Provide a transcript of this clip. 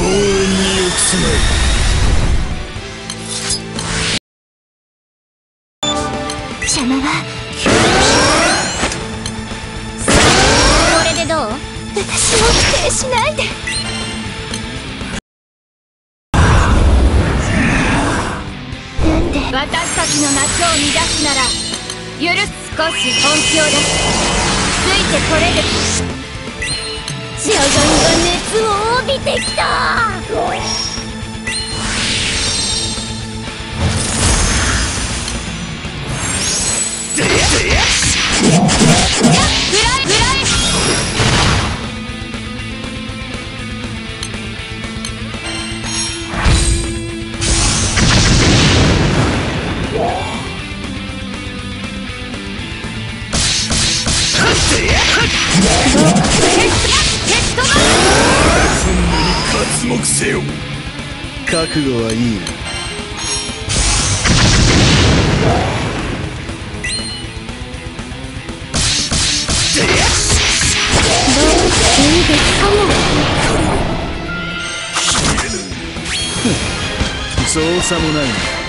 すまい邪魔は？これでどう？私を否定しないで。なんで？私たちの夏を乱すなら許す少し本気を出す。ついてこれる邪眼が熱を帯びてきた。目せよ。覚悟はいいな。いいですかもないな